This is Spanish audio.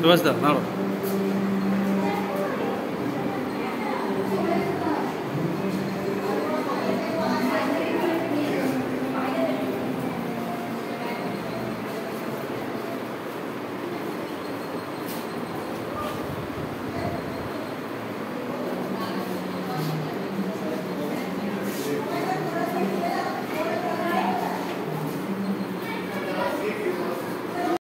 Tú vas a